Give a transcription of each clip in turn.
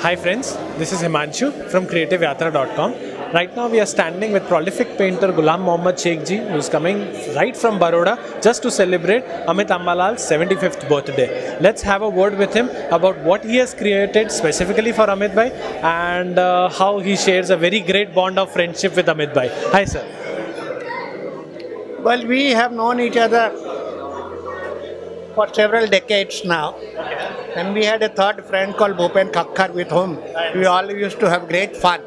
Hi friends, this is Himanshu from creativeyatra.com. Right now we are standing with prolific painter Gulam Mohammed Sheikh ji who is coming right from Baroda just to celebrate Amit Ambalal's 75th birthday. Let's have a word with him about what he has created specifically for Amit Bhai and uh, how he shares a very great bond of friendship with Amit Bhai. Hi sir. Well, we have known each other for several decades now. And we had a third friend called Bhupen Khakhar with whom we all used to have great fun.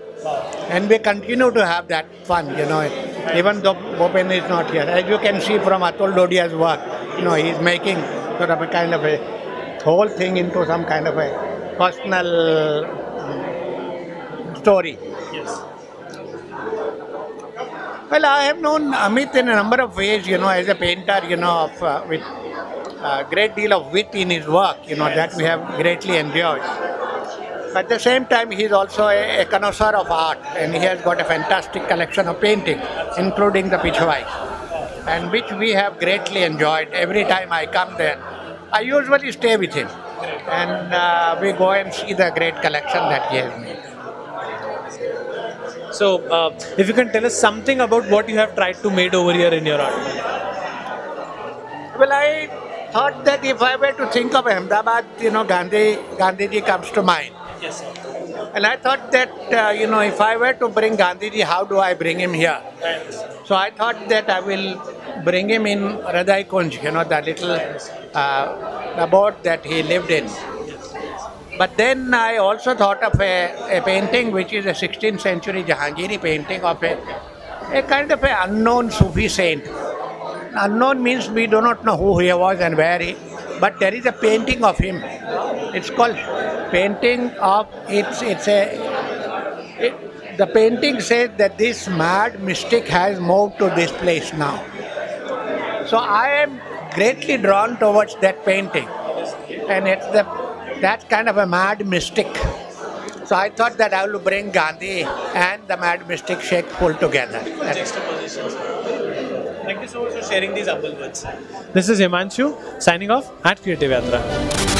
And we continue to have that fun, you know, even though Bhupen is not here. As you can see from Atul Dodiya's work, you know, he's making sort of a kind of a whole thing into some kind of a personal mm, story. Yes. Well, I have known Amit in a number of ways, you know, as a painter, you know, of, uh, with a great deal of wit in his work, you know, that we have greatly enjoyed. At the same time, he is also a, a connoisseur of art and he has got a fantastic collection of paintings, including the Pichwai, and which we have greatly enjoyed. Every time I come there, I usually stay with him and uh, we go and see the great collection that he has made. So uh, if you can tell us something about what you have tried to made over here in your art. Well, I thought that if I were to think of Ahmedabad, you know, Gandhi, Gandhiji comes to mind. Yes sir. And I thought that, uh, you know, if I were to bring Gandhiji, how do I bring him here? So I thought that I will bring him in Hriday Kunj, you know, the little uh, abode that he lived in. But then I also thought of a, a painting which is a 16th century Jahangiri painting of a, a kind of an unknown Sufi saint. Unknown means we do not know who he was and where he, but there is a painting of him. It's called painting of, it's, it's a, it, the painting says that this mad mystic has moved to this place now. So I am greatly drawn towards that painting. And it's the that kind of a mad mystic. So I thought that I will bring Gandhi and the mad mystic Sheikh pull together. Thank you so much for sharing these humble words. This is Himanshu signing off at Creative Yatra.